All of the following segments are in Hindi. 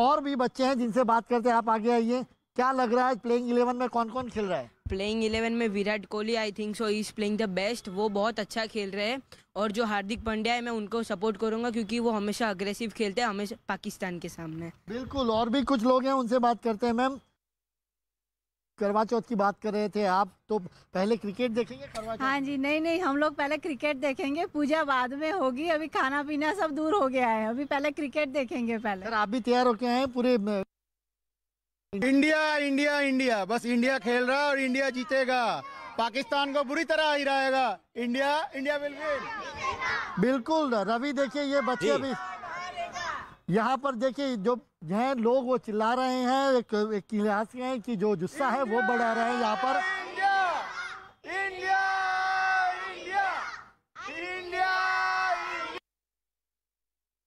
और भी बच्चे हैं जिनसे बात करते हैं आप आगे आइए। क्या लग रहा है प्लेइंग इलेवन में कौन कौन खेल रहा है? प्लेइंग इलेवन में Virat Kohli I think so is playing the best वो बहुत अच्छा खेल रहे हैं। और जो हार्दिक पांड्या है मैं उनको सपोर्ट करूँगा क्योंकि वो हमेशा अग्रेसिव खेलते हैं हमेशा पाकिस्तान के सामने। बिल्कुल और भी कुछ लोग हैं उनसे बात करते हैं मैम करवा चौथ की बात कर रहे थे आप तो पहले क्रिकेट देखेंगे करवा चौथ हाँ जी नहीं नहीं हम लोग पहले क्रिकेट देखेंगे पूजा बाद में होगी अभी खाना पीना सब दूर हो गया है अभी पहले क्रिकेट देखेंगे पहले। सर आप भी तैयार होके आए हैं पूरे इंडिया इंडिया इंडिया बस इंडिया खेल रहा है और इंडिया जीतेगा। पाकिस्तान को बुरी तरह हिराएगा। इंडिया इंडिया विल विन बिल्कुल रवि देखिए ये बच्चे। अभी यहाँ पर देखिए जो हैं लोग वो चिल्ला रहे हैं एक, एक है कि जो जुस्सा है वो बढ़ा रहे हैं यहाँ पर।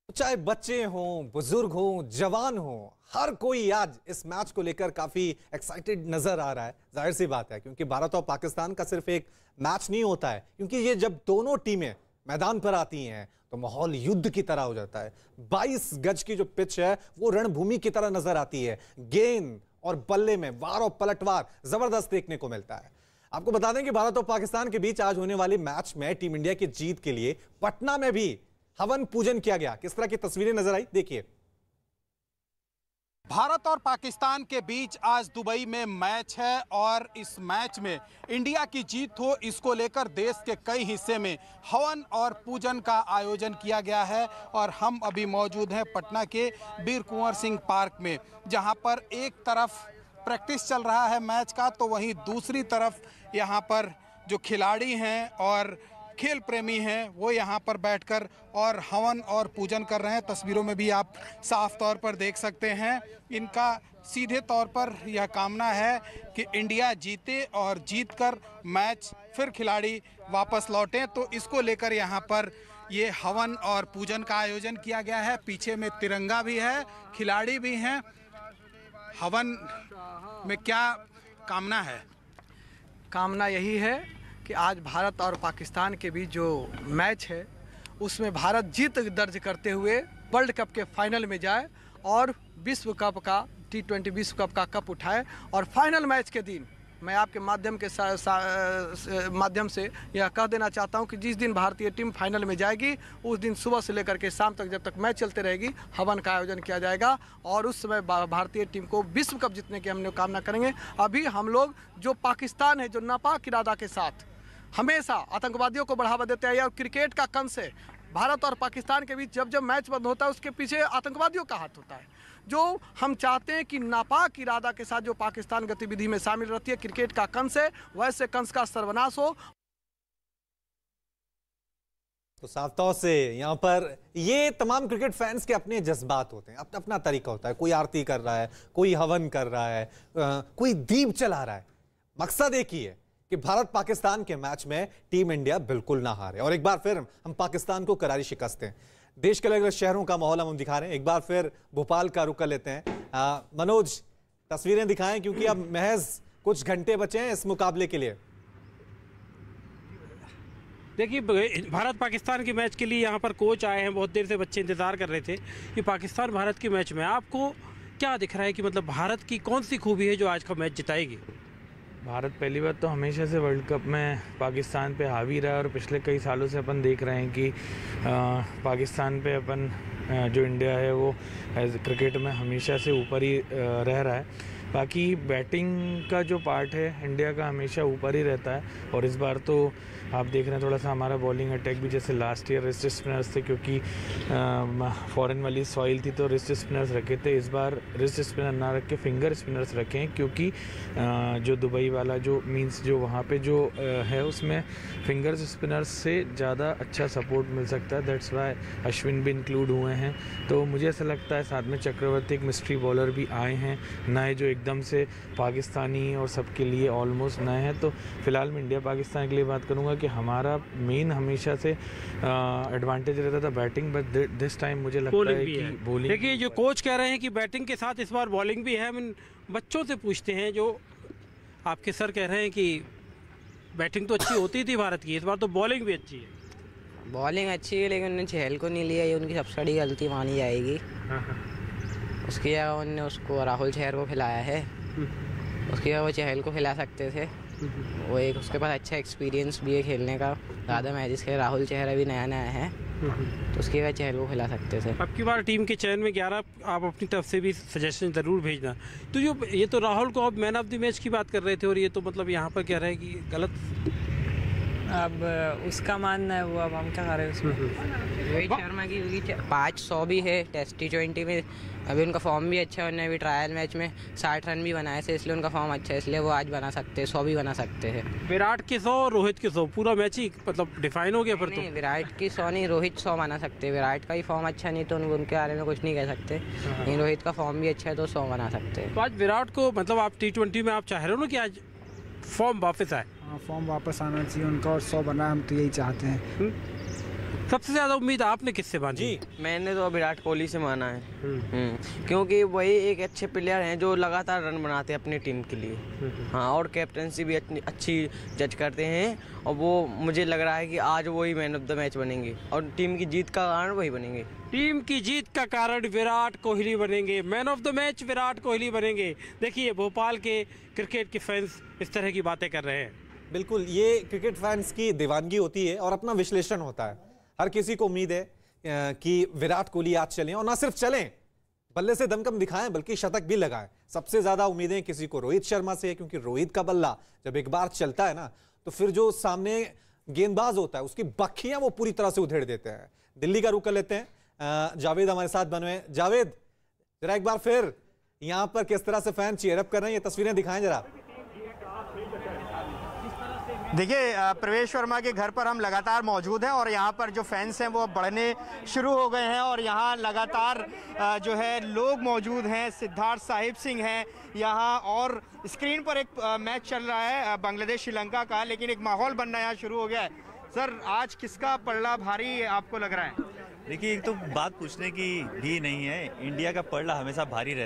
चाहे बच्चे हों बुज़ुर्ग हों जवान हों हर कोई आज इस मैच को लेकर काफ़ी एक्साइटेड नज़र आ रहा है। ज़ाहिर सी बात है क्योंकि भारत और पाकिस्तान का सिर्फ़ एक मैच नहीं होता है क्योंकि ये जब दोनों टीमें मैदान पर आती हैं तो माहौल युद्ध की तरह हो जाता है। 22 गज की जो पिच है, वो रणभूमि की तरह नज़र आती है। गेंद और बल्ले में वार और पलटवार ज़बरदस्त देखने को मिलता है। आपको बता दें कि भारत और पाकिस्तान के बीच आज होने वाली मैच में टीम इंडिया की जीत के लिए पटना में भी हवन पूजन किया गया। किस तरह की तस्वीरें नज़र आई, देखिए। भारत और पाकिस्तान के बीच आज दुबई में मैच है और इस मैच में इंडिया की जीत हो, इसको लेकर देश के कई हिस्से में हवन और पूजन का आयोजन किया गया है और हम अभी मौजूद हैं पटना के वीर कुंवर सिंह पार्क में, जहाँ पर एक तरफ़ प्रैक्टिस चल रहा है मैच का तो वहीं दूसरी तरफ़ यहाँ पर जो खिलाड़ी हैं और खेल प्रेमी हैं, वो यहाँ पर बैठकर और हवन और पूजन कर रहे हैं। तस्वीरों में भी आप साफ़ तौर पर देख सकते हैं। इनका सीधे तौर पर यह कामना है कि इंडिया जीते और जीतकर मैच फिर खिलाड़ी वापस लौटें। तो इसको लेकर यहाँ पर ये हवन और पूजन का आयोजन किया गया है। पीछे में तिरंगा भी है, खिलाड़ी भी हैं। हवन में क्या कामना है? कामना यही है कि आज भारत और पाकिस्तान के बीच जो मैच है उसमें भारत जीत दर्ज करते हुए वर्ल्ड कप के फाइनल में जाए और विश्व कप का टी ट्वेंटी विश्व कप का कप उठाए और फाइनल मैच के दिन मैं आपके माध्यम के सा, सा, माध्यम से यह कह देना चाहता हूँ कि जिस दिन भारतीय टीम फाइनल में जाएगी उस दिन सुबह से लेकर के शाम तक जब तक मैच चलते रहेगी हवन का आयोजन किया जाएगा और उस समय भारतीय टीम को विश्व कप जीतने की हम कामना करेंगे। अभी हम लोग जो पाकिस्तान है जो नापाक इरादा के साथ हमेशा आतंकवादियों को बढ़ावा देते हैं या क्रिकेट का कंस है। भारत और पाकिस्तान के बीच जब जब मैच बंद होता है उसके पीछे आतंकवादियों का हाथ होता है। जो हम चाहते हैं कि नापाक इरादा के साथ जो पाकिस्तान गतिविधि में शामिल रहती है क्रिकेट का कंस है वैसे कंस का सर्वनाश हो। तो साफ़ तौर से यहाँ पर ये तमाम क्रिकेट फैंस के अपने जज्बात होते हैं। अपना अपना तरीका होता है। कोई आरती कर रहा है कोई हवन कर रहा है अ, कोई दीप चला रहा है। मकसद एक ही है कि भारत पाकिस्तान के मैच में टीम इंडिया बिल्कुल ना हारे। और एक बार फिर हम पाकिस्तान को करारी शिकस्त दें। देश के अलग अलग शहरों का माहौल हम दिखा रहे हैं। एक बार फिर भोपाल का रुख कर लेते हैं। अ, मनोज तस्वीरें दिखाएँ क्योंकि अब महज कुछ घंटे बचे हैं इस मुकाबले के लिए। देखिए भारत पाकिस्तान के मैच के लिए यहाँ पर कोच आए हैं बहुत देर से बच्चे इंतज़ार कर रहे थे कि पाकिस्तान भारत के मैच में आपको क्या दिख रहा है कि मतलब भारत की कौन सी खूबी है जो आज का मैच जिताएगी? भारत पहली बार तो हमेशा से वर्ल्ड कप में पाकिस्तान पे हावी रहा और पिछले कई सालों से अपन देख रहे हैं कि आ, पाकिस्तान पे अपन जो इंडिया है वो एज क्रिकेट में हमेशा से ऊपर ही रह रहा है। बाकी बैटिंग का जो पार्ट है, इंडिया का हमेशा ऊपर ही रहता है। और इस बार तो आप देख रहे हैं, थोड़ा सा हमारा बॉलिंग अटैक भी जैसे लास्ट ईयर रिस्ट स्पिनर्स थे, क्योंकि फॉरेन वाली सॉइल थी तो रिस्ट स्पिनर्स रखे थे। इस बार रिस्ट स्पिनर ना रख के फिंगर स्पिनर्स रखे हैं, क्योंकि जो दुबई वाला जो मीन्स जो वहाँ पे जो है, उसमें फिंगर्स स्पिनर्स से ज़्यादा अच्छा सपोर्ट मिल सकता है। दैट्स वाई अश्विन भी इंक्लूड हुए हैं। तो मुझे ऐसा लगता है, साथ में चक्रवर्ती एक मिस्ट्री बॉलर भी आए हैं। नए जो एकदम से पाकिस्तानी और सबके लिए ऑलमोस्ट नए हैं। तो फ़िलहाल मैं इंडिया पाकिस्तान के लिए बात करूँगा कि हमारा मेन हमेशा से एडवांटेज रहता था बैटिंग बट दिस टाइम मुझे लगता है कि है। बॉलिंग देखिए जो कोच कह रहे हैं कि बैटिंग के साथ इस बार बॉलिंग भी है। हम बच्चों से पूछते हैं जो आपके सर कह रहे हैं कि बैटिंग तो अच्छी होती थी भारत की इस बार तो बॉलिंग भी अच्छी है। बॉलिंग अच्छी है लेकिन उन्होंने चहल को नहीं लिया ये उनकी सबसे बड़ी गलती मानी जाएगी। उसकी जगह उनने उसको राहुल चहर को खिलाया है। उसकी जगह वो चहल को खिला सकते थे। वो एक उसके पास अच्छा एक्सपीरियंस भी है खेलने का। ज़्यादा मैचेस खेल राहुल चहर अभी नया नया है। तो उसकी जगह चहल को खिला सकते थे। अब की बार टीम के चयन में 11 आप अपनी तरफ़ से भी सजेशन ज़रूर भेजना। तो जो ये तो राहुल को आप मैन ऑफ़ द मैच की बात कर रहे थे और ये तो मतलब यहाँ पर कह रहे हैं कि गलत। अब उसका मानना है वो अब हम क्या कर रहे हैं उसमें रोहित शर्मा की क्योंकि पाँच सौ भी है टेस्ट टी ट्वेंटी में। अभी उनका फॉर्म भी अच्छा है उन्होंने अभी ट्रायल मैच में साठ रन भी बनाए थे इसलिए उनका फॉर्म अच्छा है इसलिए वो आज बना सकते हैं सौ भी बना सकते हैं। विराट के सौ और रोहित के सौ पूरा मैच ही मतलब डिफाइन हो गया फिर नहीं तो विराट की सौ नहीं रोहित सौ बना सकते हैं। विराट का ही फॉर्म अच्छा नहीं तो उनके बारे में कुछ नहीं कह सकते। नहीं रोहित का फॉर्म भी अच्छा है तो सौ बना सकते हैं। तो आज विराट को मतलब आप टी ट्वेंटी में आप चाह रहे हो ना कि आज फॉर्म वापस आए? हाँ, फॉर्म वापस आना चाहिए उनका और सौ बना हम तो यही चाहते हैं। सबसे ज़्यादा उम्मीद आपने किससे बांधी? जी मैंने तो विराट कोहली से माना है। हम्म, क्योंकि वही एक अच्छे प्लेयर हैं जो लगातार रन बनाते हैं अपनी टीम के लिए। हाँ और कैप्टनसी भी अच्छी- अच्छी जज करते हैं और वो मुझे लग रहा है कि आज वही मैन ऑफ़ द मैच बनेंगे और टीम की जीत का कारण वही बनेंगे। टीम की जीत का कारण विराट कोहली बनेंगे। Man of the match Virat Kohli बनेंगे। देखिए भोपाल के क्रिकेट के फैंस इस तरह की बातें कर रहे हैं। बिल्कुल ये क्रिकेट फैंस की दीवानगी होती है और अपना विश्लेषण होता है। हर किसी को उम्मीद है कि विराट कोहली आज चलें और ना सिर्फ़ चलें, बल्ले से दमकम दिखाएँ, बल्कि शतक भी लगाएँ। सबसे ज़्यादा उम्मीदें किसी को रोहित शर्मा से है, क्योंकि रोहित का बल्ला जब एक बार चलता है ना तो फिर जो सामने गेंदबाज होता है, उसकी बखियाँ वो पूरी तरह से उधेड़ देते हैं। दिल्ली का रुख कर लेते हैं। जावेद हमारे साथ बने हुए हैं। जावेद, जरा एक बार फिर यहाँ पर किस तरह से फ़ैन चीयरअप कर रहे हैं, ये तस्वीरें दिखाएँ जरा। देखिए प्रवेश वर्मा के घर पर हम लगातार मौजूद हैं और यहाँ पर जो फैंस हैं वो बढ़ने शुरू हो गए हैं और यहाँ लगातार जो है लोग मौजूद हैं, सिद्धार्थ साहिब सिंह हैं। यहाँ और स्क्रीन पर एक मैच चल रहा है बांग्लादेश श्रीलंका का, लेकिन एक माहौल बनना यहाँ शुरू हो गया है। सर, आज किसका पड़ला भारी आपको लग रहा है? देखिए, एक तो बात पूछने की भी नहीं है। इंडिया का पड़ला हमेशा भारी रहता